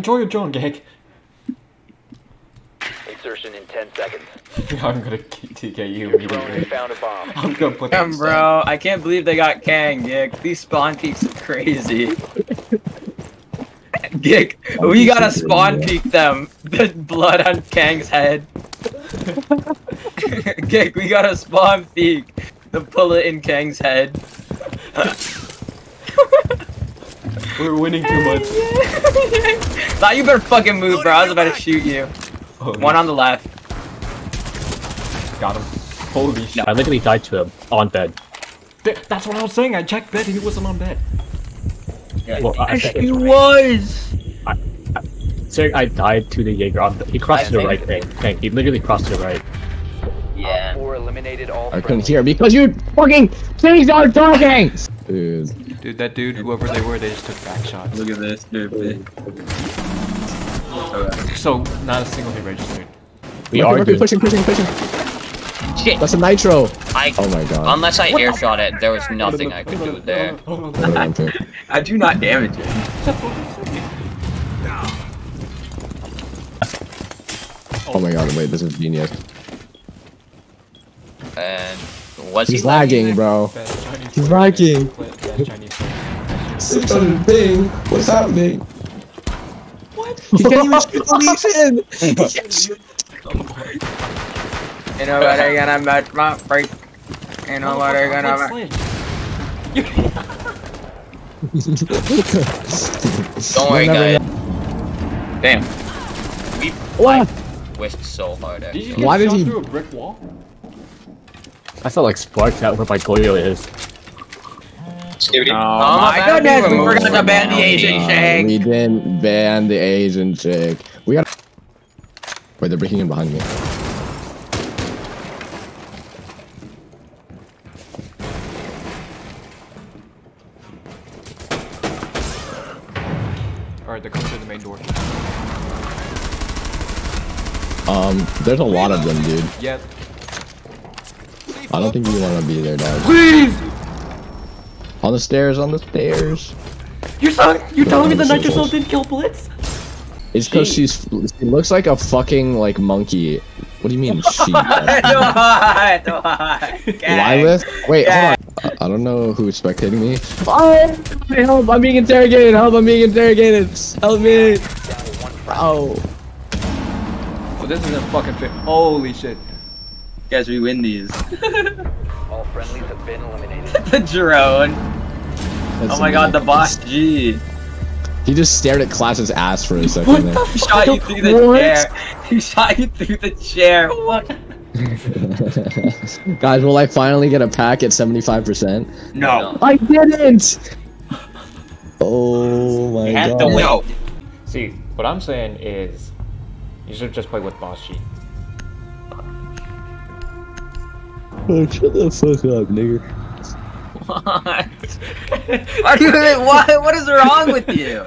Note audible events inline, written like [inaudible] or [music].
Control your drone, Gag. Insertion in 10 seconds. [laughs] I'm gonna TK you Your drone has immediately. found a bomb. [laughs] I'm gonna put Damn, that bro, I can't believe they got Kang, Gig. These spawn peaks are crazy. [laughs] Gig, we gotta spawn peek them. The blood on Kang's head. Gig, we gotta spawn peek the bullet in Kang's head. We're winning too much. [laughs] Nah, you better fucking move, bro. I was about to shoot you. Oh, One on the left. got him. Holy shit. I literally died to him on bed. Th- That's what I was saying. I checked bed and he wasn't on bed. Well, I, I, He was. Sir, I died to the Jaeger. He crossed to the right thing. Tank. He literally crossed to the right. Yeah. Op 4 eliminated all I couldn't hear because you fucking things are talking. Dude, Dude, that dude, whoever they were, they just took back shots. Look at this, stupid. So, not a single hit registered. We Mercury, are good. pushing, pushing, pushing. Shit. That's a nitro. I Oh my god. unless I air shot it, there was nothing I could do there. [laughs] I do not damage it. Oh my god, wait, this is genius. And was He's he lagging, bro. He's lagging. Best Chinese player. Six hundred ping. What's happening? What? He can't even shoot the Legion. You know what they're gonna match my freak. You know what they're gonna match. Don't worry, Never guys. Damn. We What? wished so hard. Did you Actually. get Why did shot he- through a brick wall? I felt like sparks out where my Goyo is. Oh my my goodness, we we were forgot to ban the Asian on. shake. We didn't ban the Asian chick. We got. Wait, they're breaking in behind me. Alright, they're coming through the main door. Um, there's a lot of them, dude. Yep. I don't think you want to be there, dog. Please. On the stairs, on the stairs. You're so, you're telling me the Yeah, Nitro so- didn't kill Blitz? It's because she's. She looks like a fucking like monkey. What do you mean [laughs] she? what? What? lylith? Wait, hold on. I- I don't know who's spectating me. Oh, help! I'm being interrogated. Help! I'm being interrogated. Help me! Oh. Oh, this isn't fucking fit. Holy shit. Guys, we win these. [laughs] All friendlies have been eliminated. the drone. Oh That's Oh my god, the amazing. boss G. He just stared at Class's ass for a second. there. He shot you through the What? chair. He shot you through the chair. What? [laughs] Guys, will I finally get a pack at 75%? No. I didn't! Oh my You had god. to wait. See, what I'm saying is, you should just play with Boss G. Oh, shut the fuck up, nigga. [laughs] What? Why do you? [laughs] What? What is wrong with you?